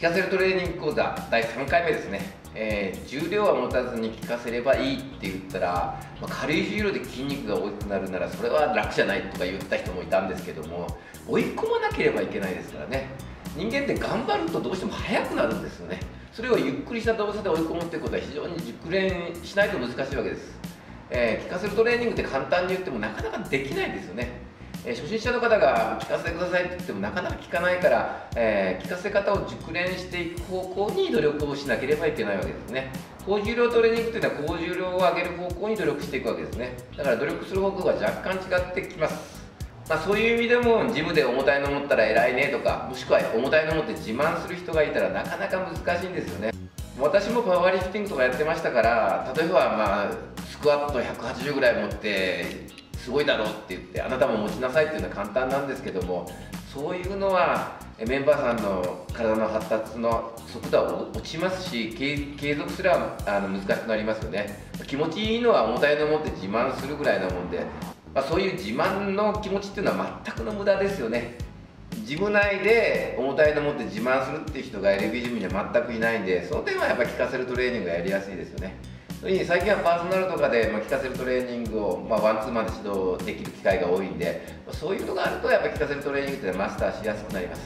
聞かせるトレーニング講座第3回目ですね、えー、重量は持たずに聞かせればいいって言ったら、まあ、軽い重量で筋肉が大きくなるならそれは楽じゃないとか言った人もいたんですけども追い込まなければいけないですからね。人間って頑張るとどうしても速くなるんですよね。それをゆっくりした動作で追い込むってことは非常に熟練しないと難しいわけです、えー、聞かせるトレーニングって簡単に言ってもなかなかできないですよね。えー、初心者の方が聞かせてくださいって言ってもなかなか聞かないから、えー、聞かせ方を熟練していく方向に努力をしなければいけないわけですね。高重量トレーニングというのは高重量を上げる方向に努力していくわけですね。だから努力する方向が若干違ってきます。まあ、そういう意味でもジムで重たいの持ったら偉いねとかもしくは重たいの持って自慢する人がいたらなかなか難しいんですよね。私もパワーリフティングとかやってましたから例えばまあスクワット180ぐらい持ってすごいだろうって言ってあなたも持ちなさいっていうのは簡単なんですけどもそういうのはメンバーさんの体の発達の速度は落ちますし継続すらあの難しくなりますよね。気持ちいいのは重たいの持って自慢するぐらいなもんで、まあ、そういう自慢の気持ちっていうのは全くの無駄ですよね。ジム内で重たいの持って自慢するっていう人が LB ジムには全くいないんでその点はやっぱ効かせるトレーニングがやりやすいですよね。最近はパーソナルとかで、ま、聞かせるトレーニングを、まあ、ワンツーマンで指導できる機会が多いんで、そういうのがあるとやっぱ聞かせるトレーニングってマスターしやすくなります、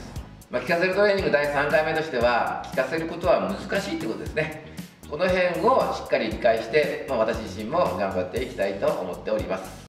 まあ、聞かせるトレーニング第3回目としては聞かせることは難しいってことですね。この辺をしっかり理解して、まあ、私自身も頑張っていきたいと思っております。